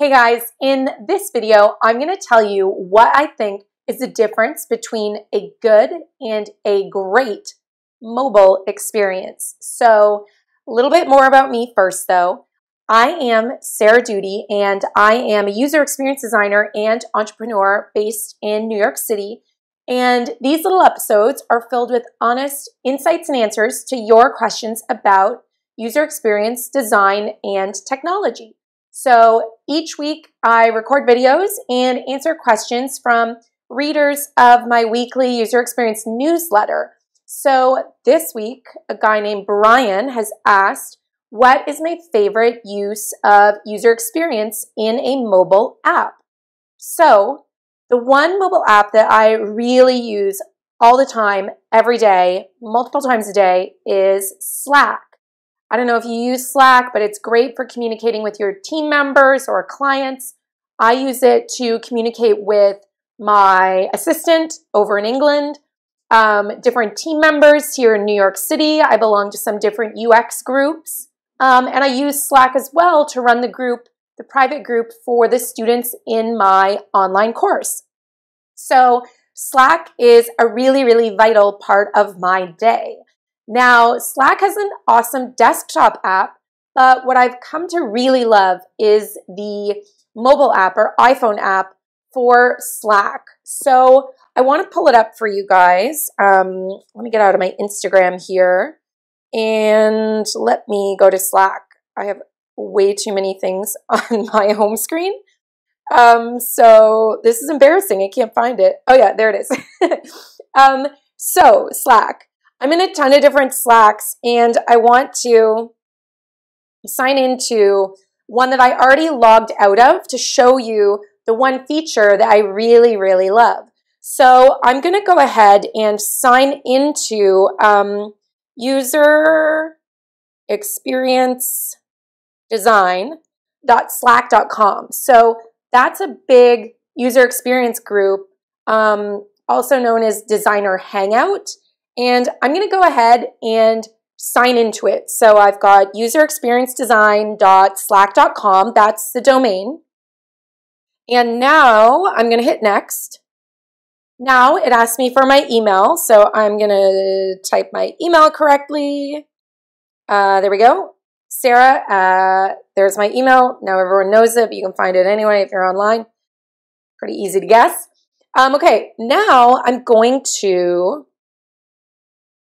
Hey guys, in this video, I'm going to tell you what I think is the difference between a good and a great mobile experience. So a little bit more about me first though. I am Sarah Doody and I am a user experience designer and entrepreneur based in New York City. And these little episodes are filled with honest insights and answers to your questions about user experience, design, and technology. So each week I record videos and answer questions from readers of my weekly user experience newsletter. So this week, a guy named Brian has asked, what is my favorite use of user experience in a mobile app? So the one mobile app that I really use all the time, every day, multiple times a day is Slack. I don't know if you use Slack, but it's great for communicating with your team members or clients. I use it to communicate with my assistant over in England, um, different team members here in New York City. I belong to some different UX groups. Um, and I use Slack as well to run the group, the private group for the students in my online course. So Slack is a really, really vital part of my day. Now, Slack has an awesome desktop app, but what I've come to really love is the mobile app or iPhone app for Slack. So I want to pull it up for you guys. Um, let me get out of my Instagram here and let me go to Slack. I have way too many things on my home screen. Um, so this is embarrassing. I can't find it. Oh yeah, there it is. um, so Slack. I'm in a ton of different Slacks and I want to sign into one that I already logged out of to show you the one feature that I really, really love. So I'm going to go ahead and sign into um, user experience design.slack.com. So that's a big user experience group, um, also known as Designer Hangout. And I'm going to go ahead and sign into it. So I've got userexperiencedesign.slack.com. That's the domain. And now I'm going to hit next. Now it asks me for my email. So I'm going to type my email correctly. Uh, there we go. Sarah, uh, there's my email. Now everyone knows it, but you can find it anyway if you're online. Pretty easy to guess. Um, okay, now I'm going to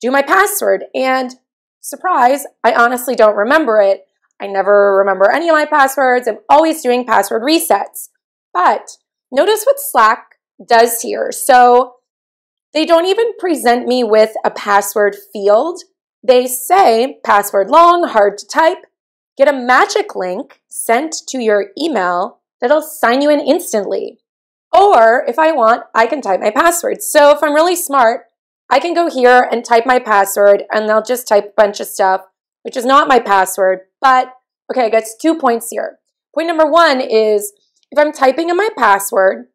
do my password. And surprise, I honestly don't remember it. I never remember any of my passwords. I'm always doing password resets. But notice what Slack does here. So they don't even present me with a password field. They say password long, hard to type. Get a magic link sent to your email that'll sign you in instantly. Or if I want, I can type my password. So if I'm really smart, I can go here and type my password and they'll just type a bunch of stuff, which is not my password. But okay, I guess two points here. Point number one is if I'm typing in my password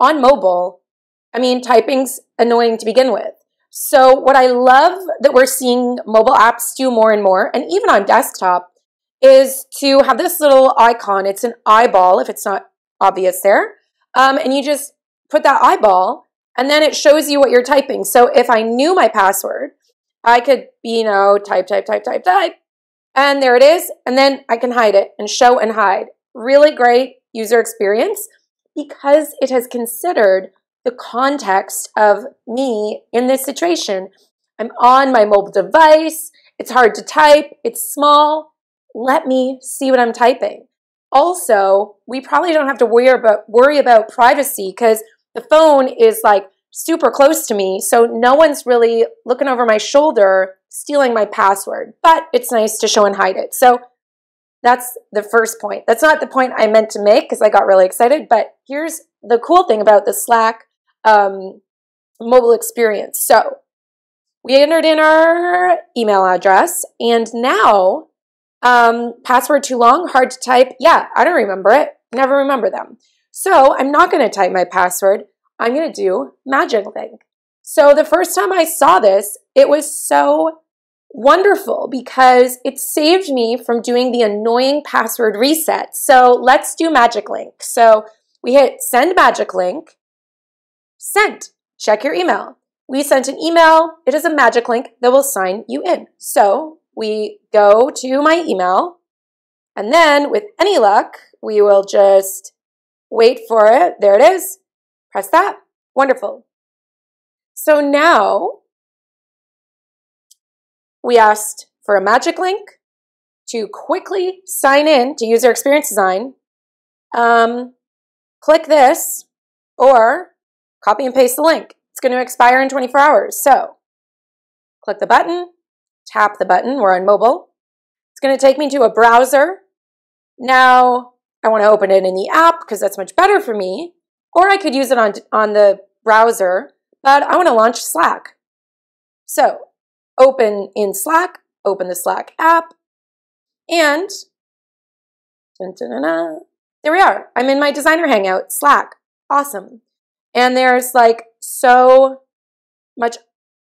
on mobile, I mean, typing's annoying to begin with. So what I love that we're seeing mobile apps do more and more, and even on desktop, is to have this little icon. It's an eyeball, if it's not obvious there. Um, and you just put that eyeball and then it shows you what you're typing. So if I knew my password, I could, be, you know, type, type, type, type, type, and there it is. And then I can hide it and show and hide. Really great user experience because it has considered the context of me in this situation. I'm on my mobile device. It's hard to type. It's small. Let me see what I'm typing. Also, we probably don't have to worry about worry about privacy because the phone is like super close to me, so no one's really looking over my shoulder stealing my password, but it's nice to show and hide it. So that's the first point. That's not the point I meant to make because I got really excited, but here's the cool thing about the Slack um, mobile experience. So we entered in our email address, and now um, password too long, hard to type. Yeah, I don't remember it. Never remember them. So I'm not going to type my password. I'm going to do Magic Link. So the first time I saw this, it was so wonderful because it saved me from doing the annoying password reset. So let's do Magic Link. So we hit send Magic Link, sent, check your email. We sent an email, it is a magic link that will sign you in. So we go to my email, and then with any luck, we will just wait for it. There it is. Press that. Wonderful. So now we asked for a magic link to quickly sign in to user experience design. Um, click this or copy and paste the link. It's going to expire in 24 hours. So click the button, tap the button. We're on mobile. It's going to take me to a browser. Now I want to open it in the app because that's much better for me. Or I could use it on, on the browser, but I want to launch Slack. So open in Slack, open the Slack app, and dun, dun, dun, there we are. I'm in my designer hangout, Slack. Awesome. And there's like so much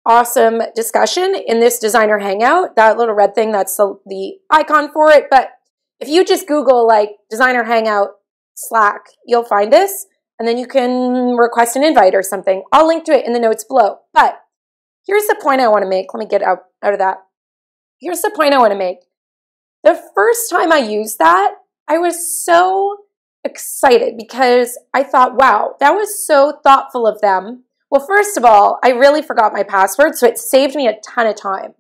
awesome discussion in this designer hangout. That little red thing, that's the, the icon for it. But if you just Google like designer hangout Slack, you'll find this. And then you can request an invite or something. I'll link to it in the notes below. But here's the point I want to make. Let me get out, out of that. Here's the point I want to make. The first time I used that, I was so excited because I thought, wow, that was so thoughtful of them. Well, first of all, I really forgot my password, so it saved me a ton of time.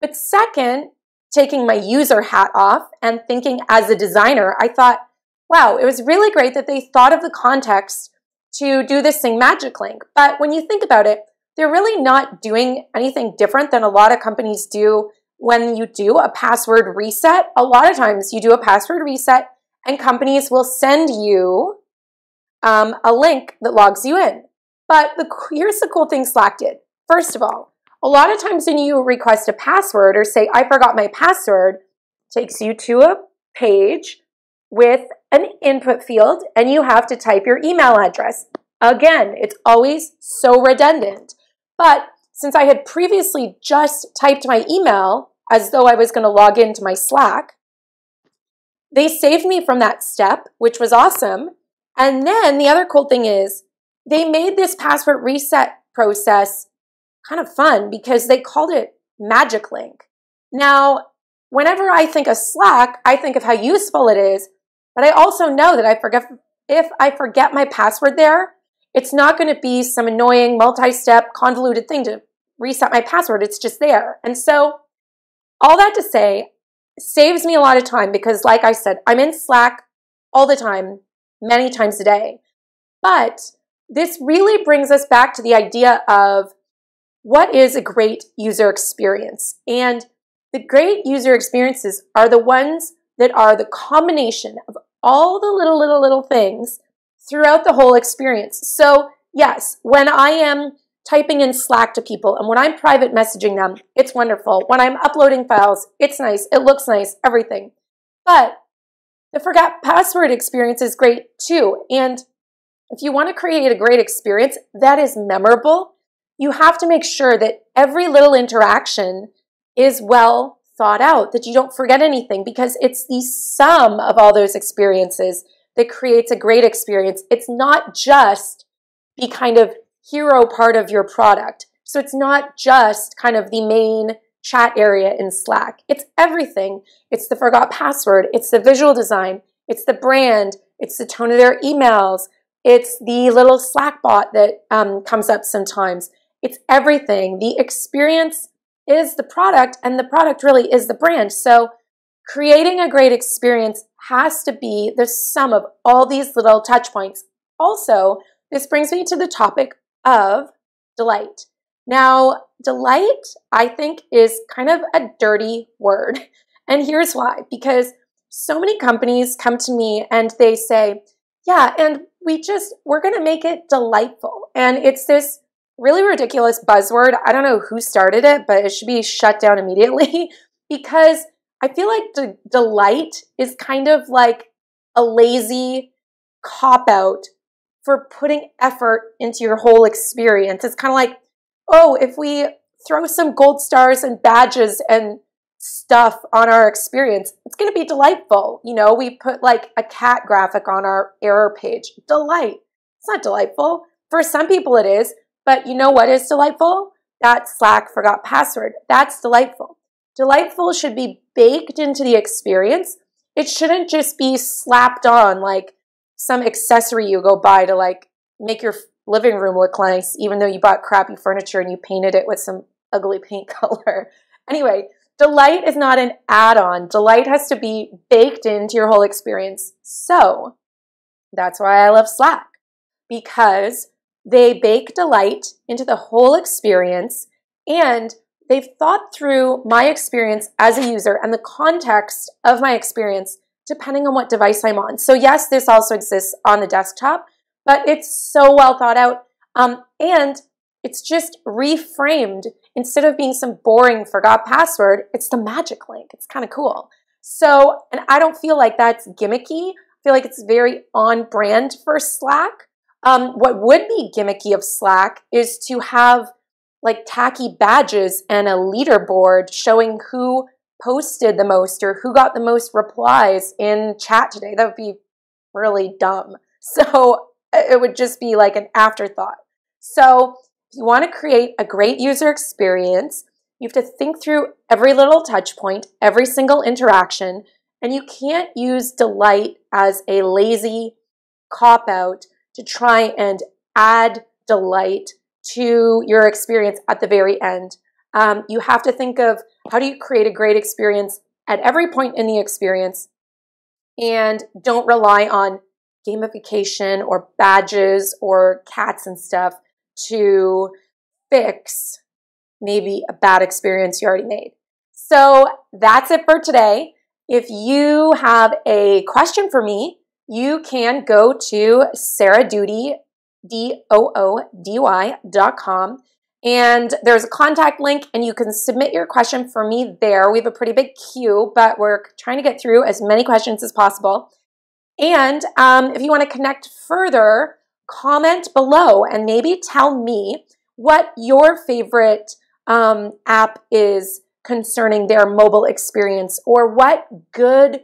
But second, taking my user hat off and thinking as a designer, I thought, wow, it was really great that they thought of the context to do this thing Magic Link. But when you think about it, they're really not doing anything different than a lot of companies do when you do a password reset. A lot of times you do a password reset and companies will send you um, a link that logs you in. But the, here's the cool thing Slack did. First of all, a lot of times when you request a password or say, I forgot my password, takes you to a page with an input field and you have to type your email address. Again, it's always so redundant. But since I had previously just typed my email as though I was going to log into my Slack, they saved me from that step, which was awesome. And then the other cool thing is they made this password reset process kind of fun because they called it Magic Link. Now, whenever I think of Slack, I think of how useful it is, but I also know that I forget if I forget my password there, it's not going to be some annoying multi-step convoluted thing to reset my password. It's just there. And so all that to say, saves me a lot of time because, like I said, I'm in Slack all the time, many times a day. But this really brings us back to the idea of what is a great user experience? And the great user experiences are the ones that are the combination of all the little, little, little things throughout the whole experience. So, yes, when I am typing in Slack to people. And when I'm private messaging them, it's wonderful. When I'm uploading files, it's nice. It looks nice, everything. But the forgot password experience is great too. And if you want to create a great experience that is memorable, you have to make sure that every little interaction is well thought out, that you don't forget anything because it's the sum of all those experiences that creates a great experience. It's not just the kind of hero part of your product. So it's not just kind of the main chat area in Slack. It's everything. It's the forgot password. It's the visual design. It's the brand. It's the tone of their emails. It's the little Slack bot that um, comes up sometimes. It's everything. The experience is the product and the product really is the brand. So creating a great experience has to be the sum of all these little touch points. Also, this brings me to the topic of delight. Now, delight, I think, is kind of a dirty word. And here's why because so many companies come to me and they say, yeah, and we just, we're going to make it delightful. And it's this really ridiculous buzzword. I don't know who started it, but it should be shut down immediately because I feel like de- delight is kind of like a lazy cop out for putting effort into your whole experience. It's kind of like, oh, if we throw some gold stars and badges and stuff on our experience, it's going to be delightful. You know, we put like a cat graphic on our error page. Delight. It's not delightful. For some people it is, but you know what is delightful? That Slack forgot password. That's delightful. Delightful should be baked into the experience. It shouldn't just be slapped on like some accessory you go buy to like make your living room look nice, even though you bought crappy furniture and you painted it with some ugly paint color. Anyway, delight is not an add-on. Delight has to be baked into your whole experience. So that's why I love Slack because they bake delight into the whole experience and they've thought through my experience as a user and the context of my experience depending on what device I'm on. So yes, this also exists on the desktop, but it's so well thought out. Um, and it's just reframed. Instead of being some boring forgot password, it's the magic link. It's kind of cool. So, and I don't feel like that's gimmicky. I feel like it's very on brand for Slack. Um, what would be gimmicky of Slack is to have like tacky badges and a leaderboard showing who posted the most or who got the most replies in chat today. That would be really dumb. So it would just be like an afterthought. So if you want to create a great user experience, you have to think through every little touch point, every single interaction, and you can't use delight as a lazy cop out to try and add delight to your experience at the very end. Um, you have to think of how do you create a great experience at every point in the experience and don't rely on gamification or badges or cats and stuff to fix maybe a bad experience you already made. So that's it for today. If you have a question for me, you can go to Sarah Doody, D-O-O-D-Y dot com. And there's a contact link and you can submit your question for me there. We have a pretty big queue, but we're trying to get through as many questions as possible. And um, if you want to connect further, comment below and maybe tell me what your favorite um, app is concerning their mobile experience or what good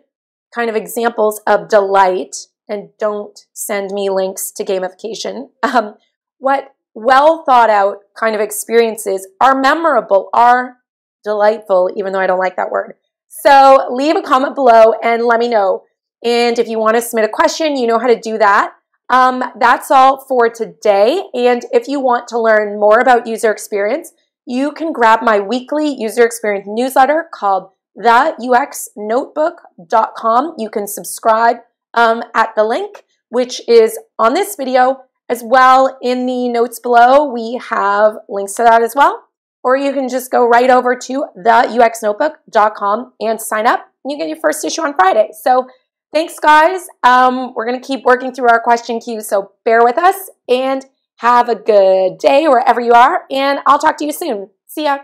kind of examples of delight and don't send me links to gamification. Um, what well thought out kind of experiences are memorable, are delightful, even though I don't like that word. So leave a comment below and let me know. And if you want to submit a question, you know how to do that. Um, that's all for today. And if you want to learn more about user experience, you can grab my weekly user experience newsletter called theuxnotebook.com. You can subscribe um, at the link, which is on this video. As well, in the notes below, we have links to that as well. Or you can just go right over to theuxnotebook.com and sign up. You get your first issue on Friday. So Thanks, guys. Um, we're going to keep working through our question queue, so bear with us and have a good day wherever you are. And I'll talk to you soon. See ya.